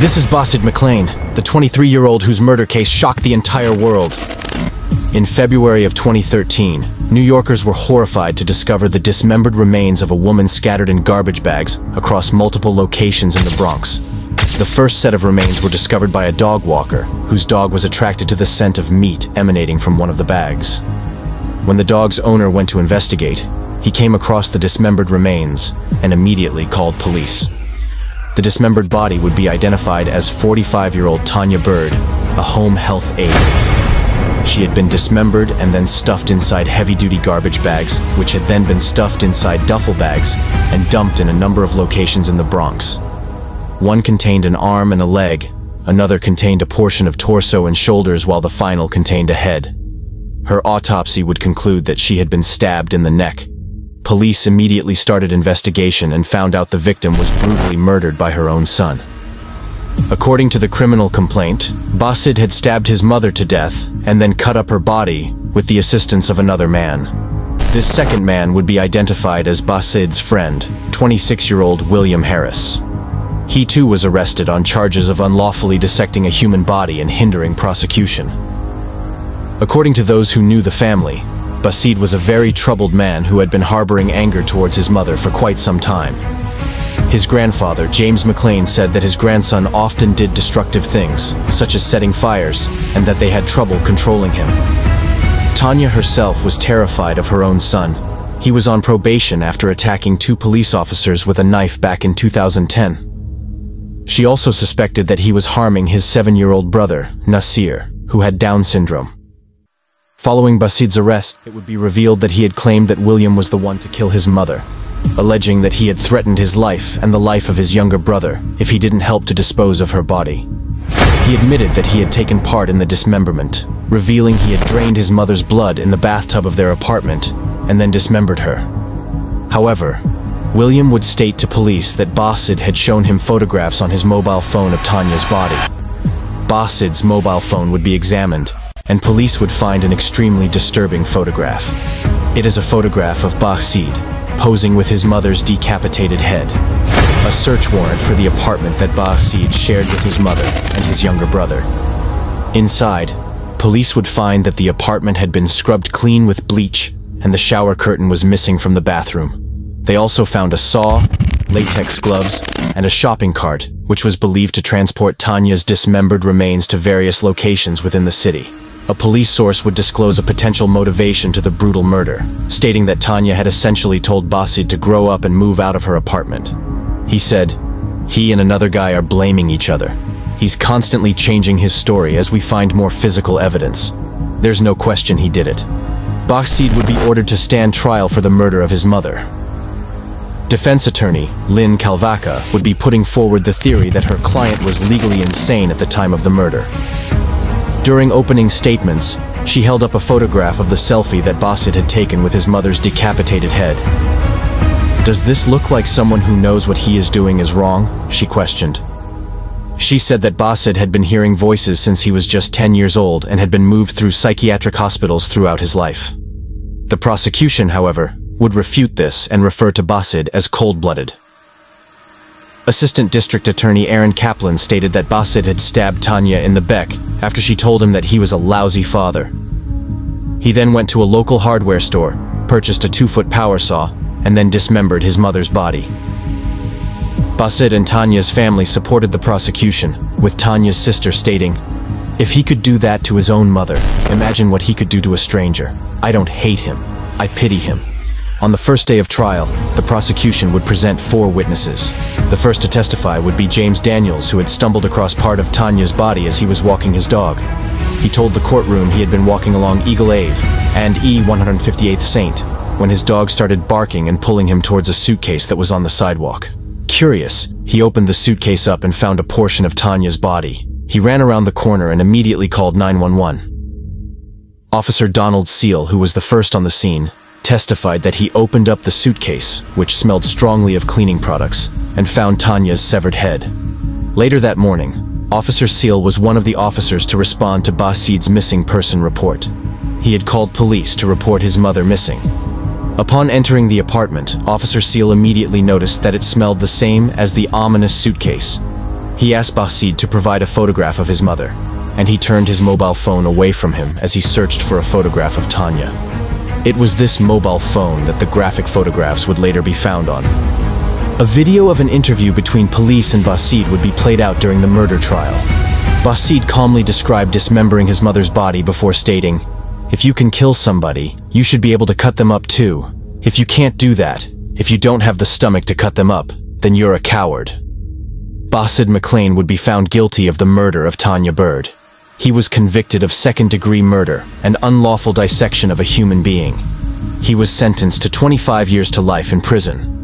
This is Bahsid McLean, the 23-year-old whose murder case shocked the entire world. In February of 2013, New Yorkers were horrified to discover the dismembered remains of a woman scattered in garbage bags across multiple locations in the Bronx. The first set of remains were discovered by a dog walker, whose dog was attracted to the scent of meat emanating from one of the bags. When the dog's owner went to investigate, he came across the dismembered remains and immediately called police. The dismembered body would be identified as 45-year-old Tanya Byrd, a home health aide. She had been dismembered and then stuffed inside heavy-duty garbage bags, which had then been stuffed inside duffel bags and dumped in a number of locations in the Bronx. One contained an arm and a leg, another contained a portion of torso and shoulders while the final contained a head. Her autopsy would conclude that she had been stabbed in the neck. Police immediately started investigation and found out the victim was brutally murdered by her own son. According to the criminal complaint, Bahsid had stabbed his mother to death and then cut up her body with the assistance of another man. This second man would be identified as Bahsid's friend, 26-year-old William Harris. He too was arrested on charges of unlawfully dissecting a human body and hindering prosecution. According to those who knew the family, Bahsid was a very troubled man who had been harboring anger towards his mother for quite some time. His grandfather, James McLean, said that his grandson often did destructive things, such as setting fires, and that they had trouble controlling him. Tanya herself was terrified of her own son. He was on probation after attacking two police officers with a knife back in 2010. She also suspected that he was harming his seven-year-old brother, Nasir, who had Down syndrome. Following Bahsid's arrest, it would be revealed that he had claimed that William was the one to kill his mother, alleging that he had threatened his life and the life of his younger brother if he didn't help to dispose of her body. He admitted that he had taken part in the dismemberment, revealing he had drained his mother's blood in the bathtub of their apartment and then dismembered her. However, William would state to police that Bahsid had shown him photographs on his mobile phone of Tanya's body. Bahsid's mobile phone would be examined, and police would find an extremely disturbing photograph. It is a photograph of Bahsid, posing with his mother's decapitated head. A search warrant for the apartment that Bahsid shared with his mother and his younger brother. Inside, police would find that the apartment had been scrubbed clean with bleach and the shower curtain was missing from the bathroom. They also found a saw, latex gloves, and a shopping cart, which was believed to transport Tanya's dismembered remains to various locations within the city a police source would disclose a potential motivation to the brutal murder, stating that Tanya had essentially told Bahsid to grow up and move out of her apartment. He said, he and another guy are blaming each other. He's constantly changing his story as we find more physical evidence. There's no question he did it. Bahsid would be ordered to stand trial for the murder of his mother. Defense attorney Lynn Calvaca would be putting forward the theory that her client was legally insane at the time of the murder. During opening statements, she held up a photograph of the selfie that Bahsid had taken with his mother's decapitated head. Does this look like someone who knows what he is doing is wrong? She questioned. She said that Bahsid had been hearing voices since he was just 10 years old and had been moved through psychiatric hospitals throughout his life. The prosecution, however, would refute this and refer to Bahsid as cold-blooded. Assistant District Attorney Aaron Kaplan stated that Bahsid had stabbed Tanya in the back after she told him that he was a lousy father. He then went to a local hardware store, purchased a two-foot power saw, and then dismembered his mother's body. Bahsid and Tanya's family supported the prosecution, with Tanya's sister stating, If he could do that to his own mother, imagine what he could do to a stranger. I don't hate him. I pity him. On the first day of trial, the prosecution would present four witnesses. The first to testify would be James Daniels, who had stumbled across part of Tanya's body as he was walking his dog. He told the courtroom he had been walking along Eagle Ave and E158th Saint when his dog started barking and pulling him towards a suitcase that was on the sidewalk. Curious, he opened the suitcase up and found a portion of Tanya's body. He ran around the corner and immediately called 911. Officer Donald Seal, who was the first on the scene, testified that he opened up the suitcase, which smelled strongly of cleaning products, and found Tanya's severed head. Later that morning, Officer Seal was one of the officers to respond to Bahsid's missing person report. He had called police to report his mother missing. Upon entering the apartment, Officer Seal immediately noticed that it smelled the same as the ominous suitcase. He asked Bahsid to provide a photograph of his mother, and he turned his mobile phone away from him as he searched for a photograph of Tanya. It was this mobile phone that the graphic photographs would later be found on. A video of an interview between police and Bahsid would be played out during the murder trial. Bahsid calmly described dismembering his mother's body before stating, If you can kill somebody, you should be able to cut them up too. If you can't do that, if you don't have the stomach to cut them up, then you're a coward. Bahsid McLean would be found guilty of the murder of Tanya Byrd. He was convicted of second-degree murder and unlawful dissection of a human being. He was sentenced to 25 years to life in prison.